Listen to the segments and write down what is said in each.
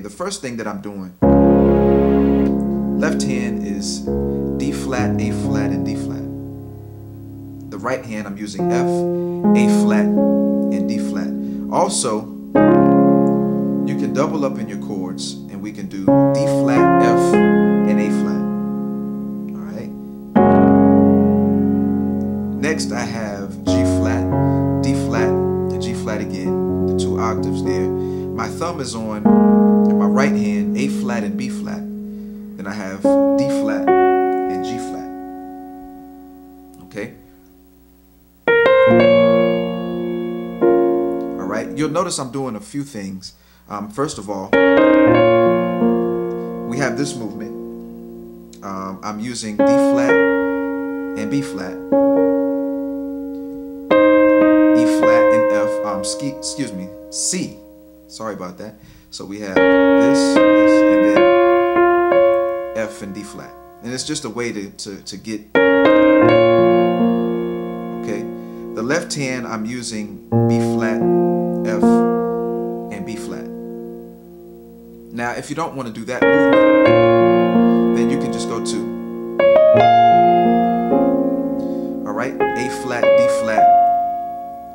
thing that I'm doing, left hand is D flat, A flat, and D flat. The right hand I'm using F, A flat, and D flat. Also, you can double up in your chords and we can do D flat, F, and A flat. Alright. Next I have G flat, D flat, and G flat again, the two octaves there. My thumb is on in my right hand, A flat and B flat. Then I have D flat and G flat. Okay? All right, you'll notice I'm doing a few things. Um, first of all, we have this movement. Um, I'm using D flat and B flat, E flat and F, um, excuse me, C. Sorry about that. So we have this, this, and then F and D flat. And it's just a way to, to, to get, okay? The left hand, I'm using B flat, F, and B flat. Now, if you don't want to do that movement, then you can just go to, all right, A flat, D flat,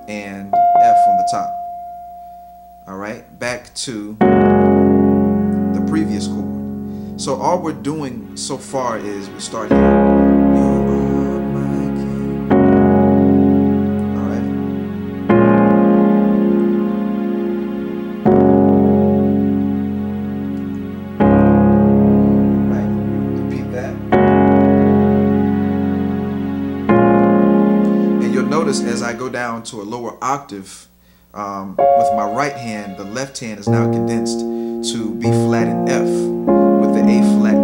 and F on the top. All right, back to the previous chord. So all we're doing so far is we start here. All. Right. Repeat that. And you'll notice as I go down to a lower octave, um, with my right hand, the left hand is now condensed to B flat and F with the A flat